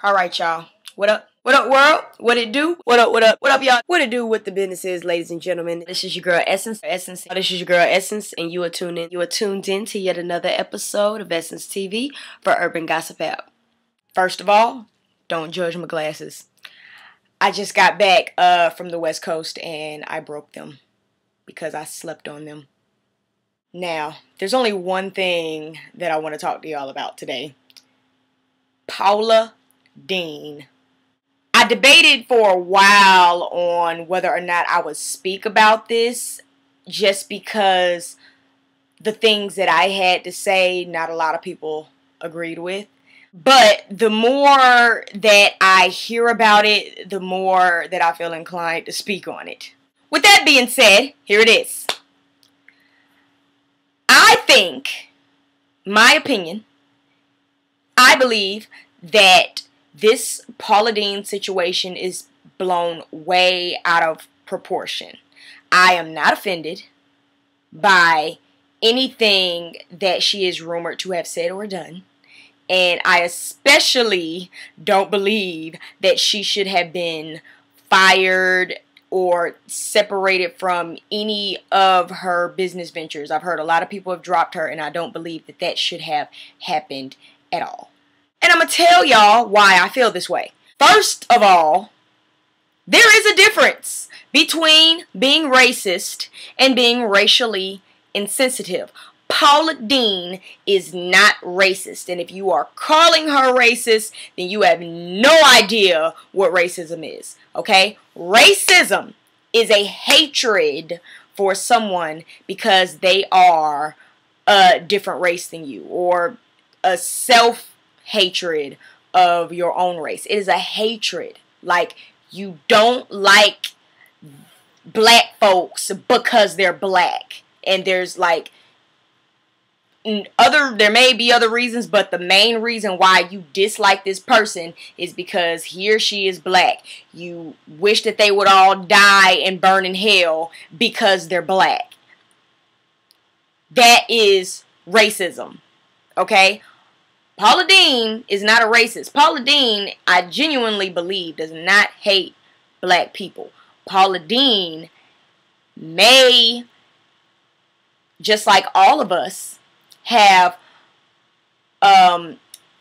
All right, y'all. What up? What up, world? What it do? What up, what up? What up, y'all? What it do? with the businesses, ladies and gentlemen. This is your girl, Essence. Essence. This is your girl, Essence, and you are tuned in. You are tuned in to yet another episode of Essence TV for Urban Gossip App. First of all, don't judge my glasses. I just got back uh, from the West Coast and I broke them because I slept on them. Now, there's only one thing that I want to talk to y'all about today. Paula Deen. I debated for a while on whether or not I would speak about this just because the things that I had to say, not a lot of people agreed with. But the more that I hear about it, the more that I feel inclined to speak on it. With that being said, here it is. I think, my opinion, I believe that this Paula Deen situation is blown way out of proportion. I am not offended by anything that she is rumored to have said or done. And I especially don't believe that she should have been fired or separated from any of her business ventures. I've heard a lot of people have dropped her, and I don't believe that that should have happened at all. And I'm going to tell y'all why I feel this way. First of all, there is a difference between being racist and being racially insensitive. Paula Deen is not racist. And if you are calling her racist, then you have no idea what racism is. Okay? Racism is a hatred for someone because they are a different race than you or a self hatred of your own race. It is a hatred. Like you don't like black folks because they're black. And there's like other there may be other reasons but the main reason why you dislike this person is because he or she is black you wish that they would all die and burn in hell because they're black that is racism okay Paula Deen is not a racist. Paula Deen, I genuinely believe, does not hate black people. Paula Deen may, just like all of us, have um,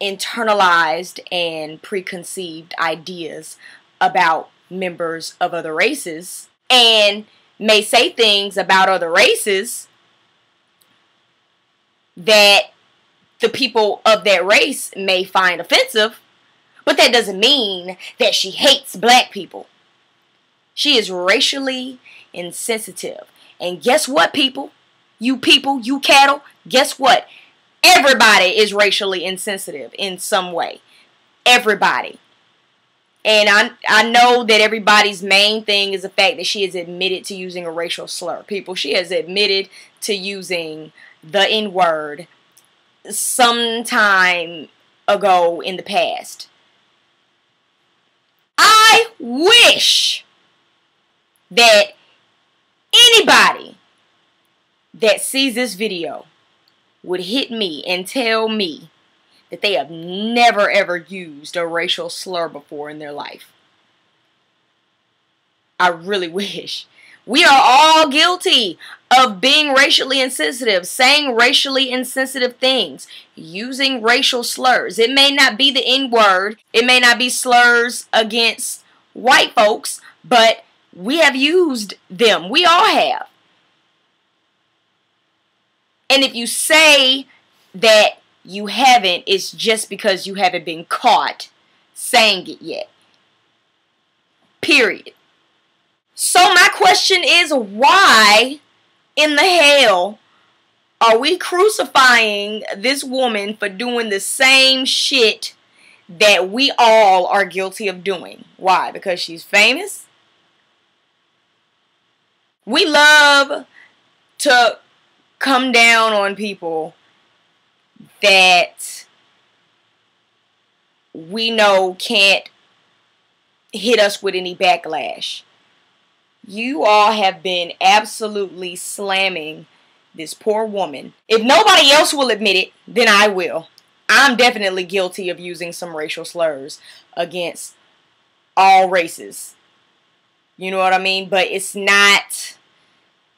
internalized and preconceived ideas about members of other races and may say things about other races that the people of that race may find offensive, but that doesn't mean that she hates black people. She is racially insensitive. And guess what, people? You people, you cattle, guess what? Everybody is racially insensitive in some way. Everybody. And I, I know that everybody's main thing is the fact that she has admitted to using a racial slur. People, she has admitted to using the N word some time ago in the past. I wish that anybody that sees this video would hit me and tell me that they have never ever used a racial slur before in their life. I really wish. We are all guilty of being racially insensitive, saying racially insensitive things, using racial slurs. It may not be the N word, it may not be slurs against white folks, but we have used them. We all have. And if you say that you haven't, it's just because you haven't been caught saying it yet. Period. So my question is why in the hell are we crucifying this woman for doing the same shit that we all are guilty of doing? Why? Because she's famous? We love to come down on people that we know can't hit us with any backlash you all have been absolutely slamming this poor woman. If nobody else will admit it, then I will. I'm definitely guilty of using some racial slurs against all races. You know what I mean? But it's not,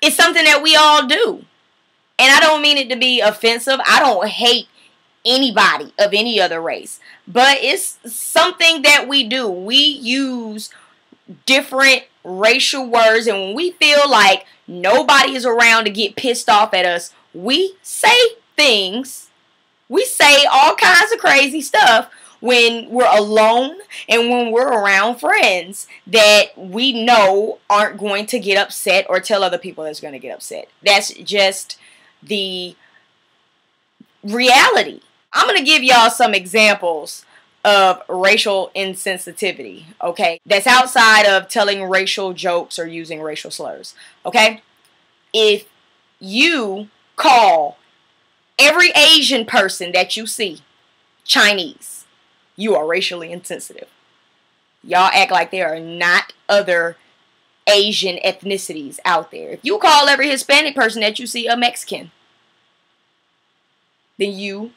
it's something that we all do. And I don't mean it to be offensive. I don't hate anybody of any other race. But it's something that we do. We use different racial words, and when we feel like nobody is around to get pissed off at us, we say things. We say all kinds of crazy stuff when we're alone and when we're around friends that we know aren't going to get upset or tell other people that's going to get upset. That's just the reality. I'm going to give y'all some examples of racial insensitivity, okay? That's outside of telling racial jokes or using racial slurs, okay? If you call every Asian person that you see Chinese, you are racially insensitive. Y'all act like there are not other Asian ethnicities out there. If you call every Hispanic person that you see a Mexican, then you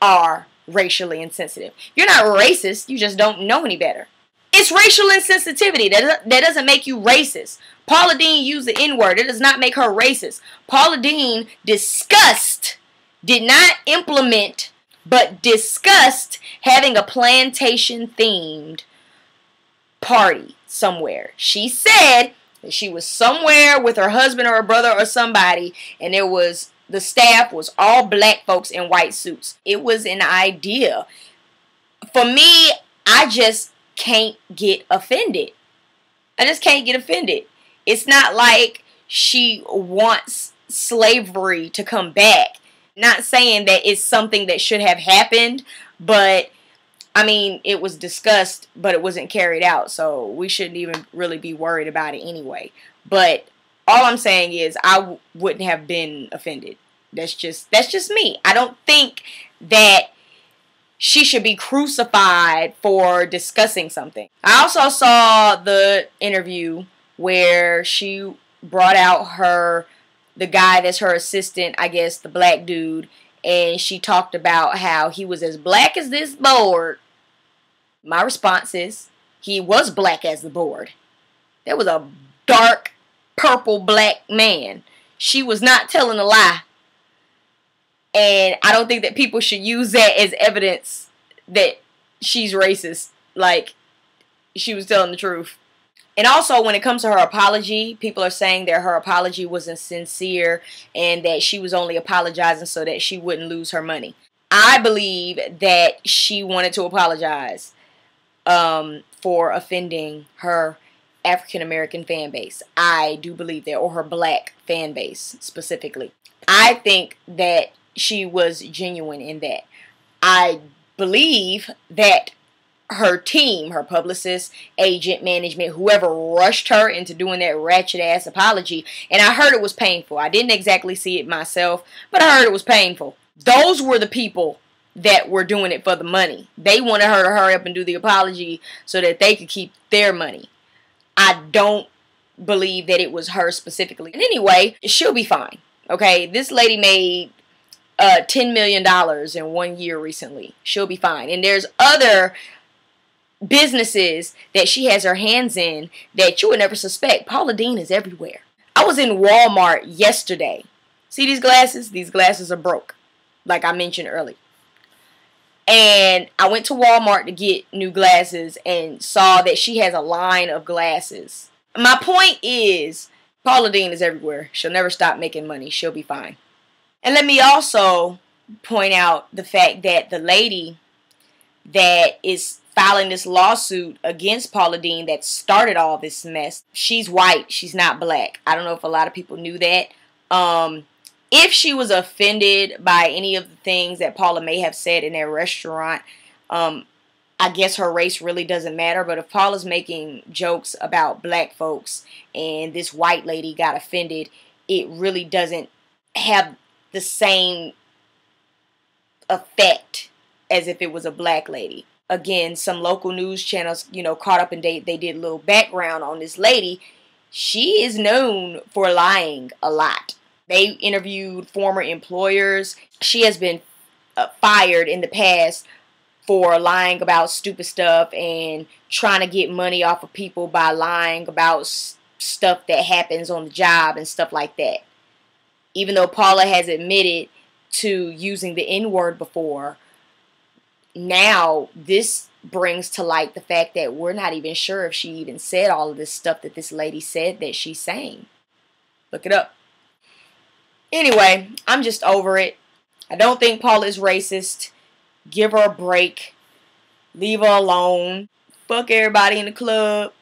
are racially insensitive. You're not racist, you just don't know any better. It's racial insensitivity. That, that doesn't make you racist. Paula Deen used the N word. It does not make her racist. Paula Deen discussed, did not implement, but discussed having a plantation themed party somewhere. She said that she was somewhere with her husband or her brother or somebody, and there was the staff was all black folks in white suits. It was an idea. For me, I just can't get offended. I just can't get offended. It's not like she wants slavery to come back. Not saying that it's something that should have happened, but I mean, it was discussed, but it wasn't carried out, so we shouldn't even really be worried about it anyway. But all I'm saying is I w- wouldn't have been offended. That's just that's just me. I don't think that she should be crucified for discussing something. I also saw the interview where she brought out her the guy that's her assistant, I guess the black dude, and she talked about how he was as black as this board. My response is he was black as the board. There was a dark purple black man. She was not telling a lie. And I don't think that people should use that as evidence that she's racist. Like, she was telling the truth. And also, when it comes to her apology, people are saying that her apology wasn't sincere and that she was only apologizing so that she wouldn't lose her money. I believe that she wanted to apologize um, for offending her African American fan base. I do believe that, or her black fan base specifically. I think that she was genuine in that. I believe that her team, her publicist, agent, management, whoever rushed her into doing that ratchet ass apology, and I heard it was painful. I didn't exactly see it myself, but I heard it was painful. Those were the people that were doing it for the money. They wanted her to hurry up and do the apology so that they could keep their money. I don't believe that it was her specifically. And anyway, she'll be fine. Okay, this lady made uh, $10 million in one year recently. She'll be fine. And there's other businesses that she has her hands in that you would never suspect. Paula Deen is everywhere. I was in Walmart yesterday. See these glasses? These glasses are broke, like I mentioned earlier. And I went to Walmart to get new glasses and saw that she has a line of glasses. My point is, Paula Deen is everywhere. She'll never stop making money. She'll be fine. And let me also point out the fact that the lady that is filing this lawsuit against Paula Deen that started all this mess, she's white. She's not black. I don't know if a lot of people knew that. Um, if she was offended by any of the things that Paula may have said in that restaurant, um, I guess her race really doesn't matter. But if Paula's making jokes about black folks and this white lady got offended, it really doesn't have the same effect as if it was a black lady. Again, some local news channels, you know, caught up and they, they did a little background on this lady. She is known for lying a lot. They interviewed former employers. She has been uh, fired in the past for lying about stupid stuff and trying to get money off of people by lying about stuff that happens on the job and stuff like that. Even though Paula has admitted to using the N word before, now this brings to light the fact that we're not even sure if she even said all of this stuff that this lady said that she's saying. Look it up. Anyway, I'm just over it. I don't think Paula is racist. Give her a break. Leave her alone. Fuck everybody in the club.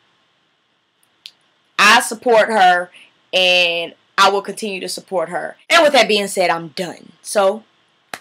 I support her and I will continue to support her. And with that being said, I'm done. So,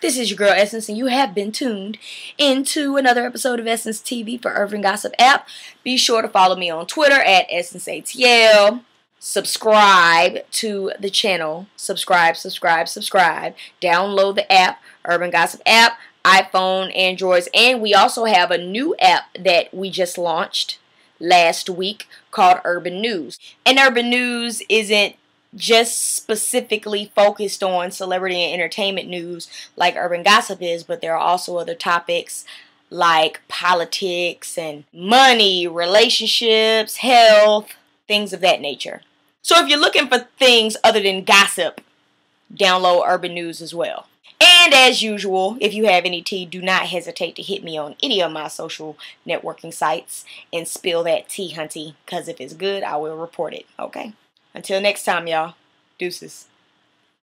this is your girl Essence, and you have been tuned into another episode of Essence TV for Urban Gossip app. Be sure to follow me on Twitter at EssenceATL. Subscribe to the channel. Subscribe, subscribe, subscribe. Download the app, Urban Gossip app, iPhone, Androids, and we also have a new app that we just launched last week called Urban News. And Urban News isn't just specifically focused on celebrity and entertainment news like urban gossip is, but there are also other topics like politics and money, relationships, health, things of that nature. So if you're looking for things other than gossip, download Urban News as well. And as usual, if you have any tea, do not hesitate to hit me on any of my social networking sites and spill that tea, hunty, because if it's good, I will report it, okay? Until next time, y'all. Deuces.